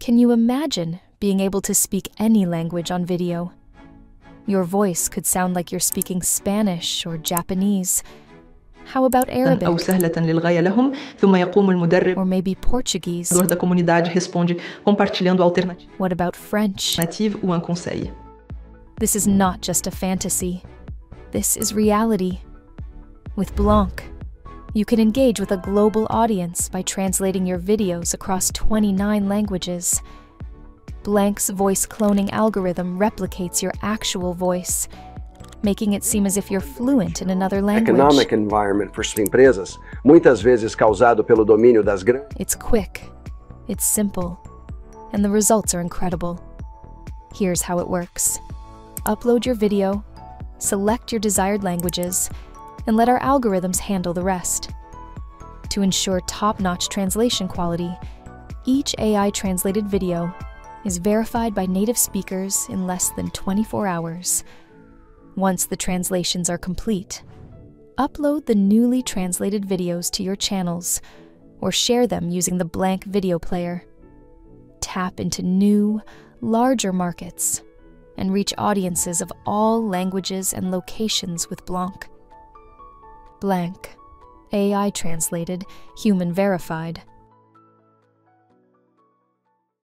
Can you imagine being able to speak any language on video? Your voice could sound like you're speaking Spanish or Japanese. How about أو Arabic? سهلة للغاية لهم ثم يقوم المدرب Or maybe Portuguese? da comunidade responde compartilhando a alternativa What about French? ou um conseil. This is not just a fantasy. This is reality. With Blanc, you can engage with a global audience by translating your videos across 29 languages. Blanc's voice cloning algorithm replicates your actual voice, making it seem as if you're fluent in another language. economic environment for empresas, muitas vezes causado pelo domínio das grandes It's quick, it's simple, and the results are incredible. Here's how it works upload your video, select your desired languages, and let our algorithms handle the rest. To ensure top notch translation quality, each AI translated video is verified by native speakers in less than 24 hours. Once the translations are complete, upload the newly translated videos to your channels or share them using the Blanc video player. Tap into new, larger markets and reach audiences of all languages and locations with Blanc. Blanc, AI translated, human verified.